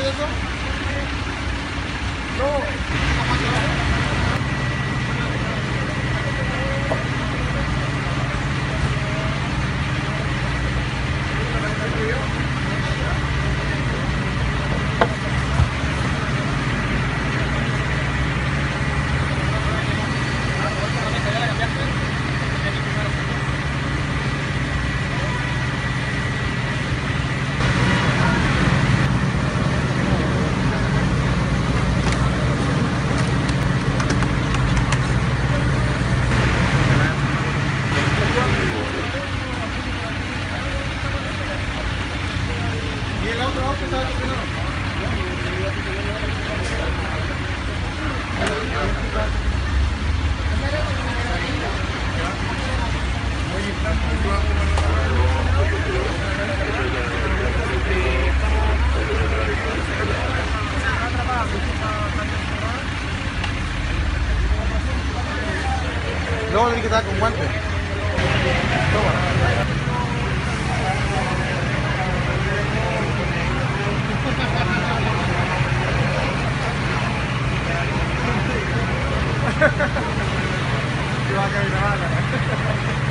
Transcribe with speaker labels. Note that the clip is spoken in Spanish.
Speaker 1: ¿Y Luego tiene que estar con guantes. Iba a caminar, ¿no?